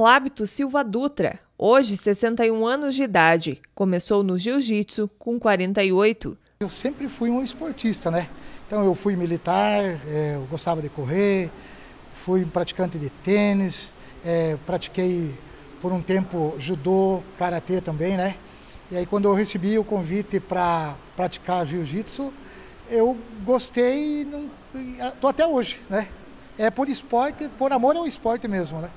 Plábito Silva Dutra, hoje 61 anos de idade, começou no jiu-jitsu com 48. Eu sempre fui um esportista, né? Então eu fui militar, é, eu gostava de correr, fui praticante de tênis, é, pratiquei por um tempo judô, karatê também, né? E aí quando eu recebi o convite para praticar jiu-jitsu, eu gostei e estou até hoje, né? É por esporte, por amor ao esporte mesmo, né?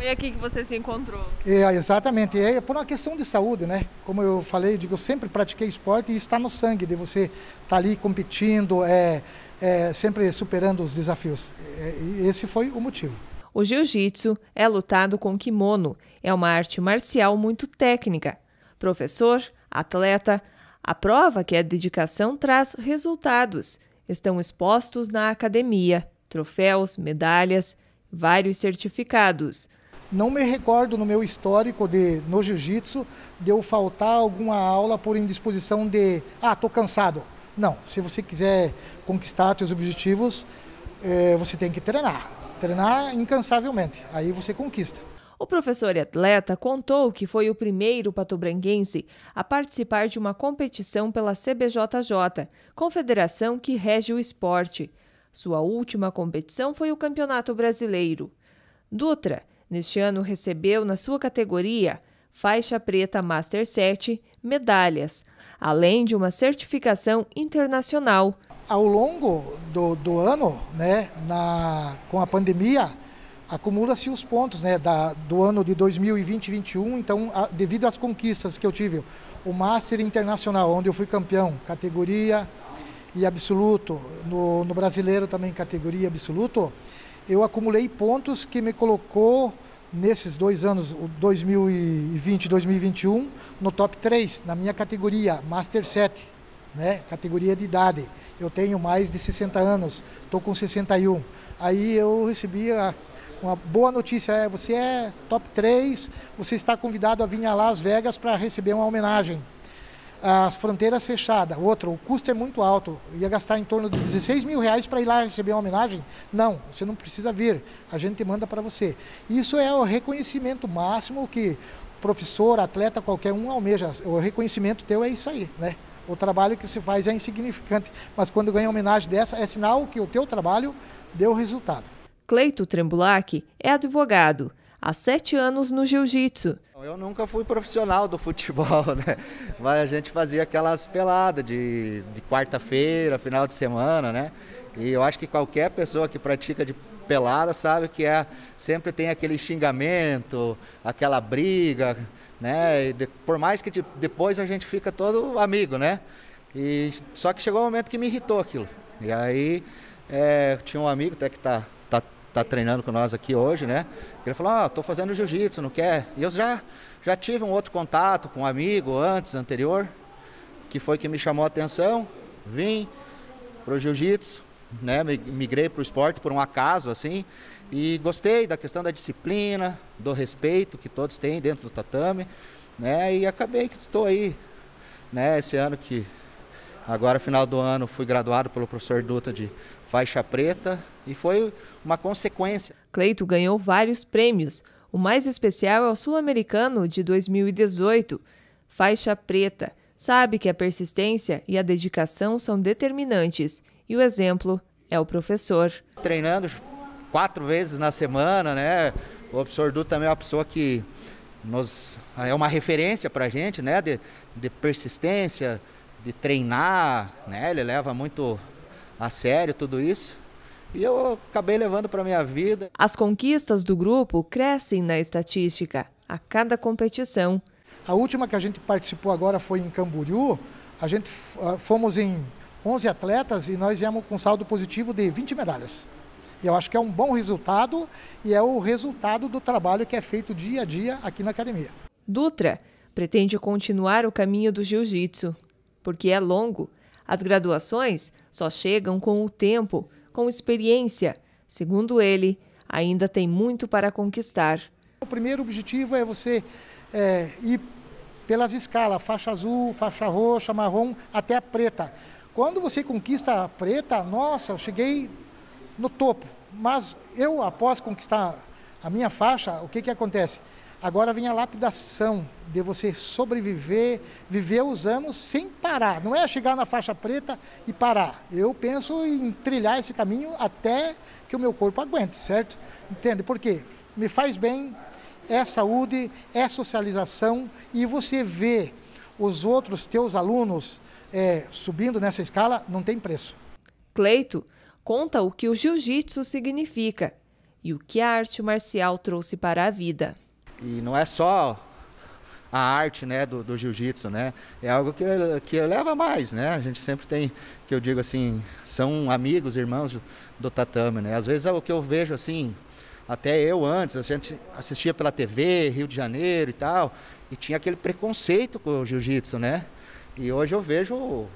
Foi aqui que você se encontrou? É, exatamente, é por uma questão de saúde, né? Como eu falei, digo, eu sempre pratiquei esporte e está no sangue de você estar tá ali competindo, é, é, sempre superando os desafios. É, esse foi o motivo. O jiu-jitsu é lutado com kimono, é uma arte marcial muito técnica. Professor, atleta, a prova que a dedicação traz resultados. Estão expostos na academia troféus, medalhas, vários certificados. Não me recordo no meu histórico de no jiu-jitsu de eu faltar alguma aula por indisposição de, ah, estou cansado. Não, se você quiser conquistar seus objetivos, é, você tem que treinar. Treinar incansavelmente, aí você conquista. O professor e atleta contou que foi o primeiro patobranguense a participar de uma competição pela CBJJ, confederação que rege o esporte. Sua última competição foi o Campeonato Brasileiro. Dutra Neste ano recebeu na sua categoria faixa preta Master 7, medalhas, além de uma certificação internacional. Ao longo do, do ano, né, na, com a pandemia, acumula-se os pontos né, da, do ano de 2020 e 2021. Então, a, devido às conquistas que eu tive, o Master Internacional, onde eu fui campeão, categoria e absoluto, no, no brasileiro também categoria absoluto, eu acumulei pontos que me colocou nesses dois anos, 2020 e 2021, no top 3, na minha categoria, Master 7, né? categoria de idade. Eu tenho mais de 60 anos, estou com 61. Aí eu recebi a, uma boa notícia, é, você é top 3, você está convidado a vir a Las Vegas para receber uma homenagem as fronteiras fechadas. Outro, o custo é muito alto. Ia gastar em torno de 16 mil reais para ir lá receber uma homenagem? Não, você não precisa vir. A gente manda para você. Isso é o reconhecimento máximo que professor, atleta, qualquer um almeja. O reconhecimento teu é isso aí, né? O trabalho que você faz é insignificante, mas quando ganha uma homenagem dessa, é sinal que o teu trabalho deu resultado. Cleito Trembulac é advogado há sete anos no jiu-jitsu. Eu nunca fui profissional do futebol, né? Mas a gente fazia aquelas peladas de, de quarta-feira, final de semana, né? E eu acho que qualquer pessoa que pratica de pelada sabe que é sempre tem aquele xingamento, aquela briga, né? De, por mais que de, depois a gente fica todo amigo, né? E só que chegou um momento que me irritou aquilo. E aí é, tinha um amigo até que tá está treinando com nós aqui hoje, né? Ele falou, ah, estou fazendo jiu-jitsu, não quer? E eu já, já tive um outro contato com um amigo antes, anterior, que foi que me chamou a atenção, vim para o jiu-jitsu, né? Migrei para o esporte por um acaso, assim, e gostei da questão da disciplina, do respeito que todos têm dentro do tatame, né? E acabei que estou aí, né? Esse ano que, agora final do ano, fui graduado pelo professor Duta de faixa preta e foi uma consequência. Cleito ganhou vários prêmios. O mais especial é o Sul-Americano de 2018, faixa preta. Sabe que a persistência e a dedicação são determinantes e o exemplo é o professor. Treinando quatro vezes na semana, né? O professor Du também é uma pessoa que nos, é uma referência para a gente, né? De, de persistência, de treinar, né? Ele leva muito a sério tudo isso. E eu acabei levando para minha vida. As conquistas do grupo crescem na estatística a cada competição. A última que a gente participou agora foi em Camboriú. A gente ah, fomos em 11 atletas e nós viemos com saldo positivo de 20 medalhas. E eu acho que é um bom resultado e é o resultado do trabalho que é feito dia a dia aqui na academia. Dutra pretende continuar o caminho do jiu-jitsu, porque é longo as graduações só chegam com o tempo, com experiência. Segundo ele, ainda tem muito para conquistar. O primeiro objetivo é você é, ir pelas escalas, faixa azul, faixa roxa, marrom, até a preta. Quando você conquista a preta, nossa, eu cheguei no topo. Mas eu, após conquistar A minha faixa, o que, que acontece? Agora vem a lapidação de você sobreviver, viver os anos sem parar. Não é chegar na faixa preta e parar. Eu penso em trilhar esse caminho até que o meu corpo aguente, certo? Entende? Por quê? Me faz bem, é saúde, é socialização e você vê os outros teus alunos é, subindo nessa escala, não tem preço. Cleito conta o que o jiu-jitsu significa e o que a arte marcial trouxe para a vida. E não é só a arte né, do, do jiu-jitsu, né? É algo que, que leva mais, né? A gente sempre tem, que eu digo assim, são amigos, irmãos do tatame, né? Às vezes é o que eu vejo assim, até eu antes, a gente assistia pela TV, Rio de Janeiro e tal, e tinha aquele preconceito com o jiu-jitsu, né? E hoje eu vejo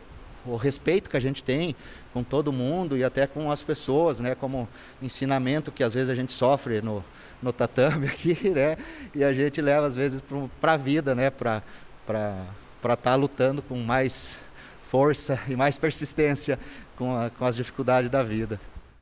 o respeito que a gente tem com todo mundo e até com as pessoas, né? Como ensinamento que às vezes a gente sofre no, no tatame aqui, né? E a gente leva às vezes para a vida, né? Para estar tá lutando com mais força e mais persistência com, a, com as dificuldades da vida.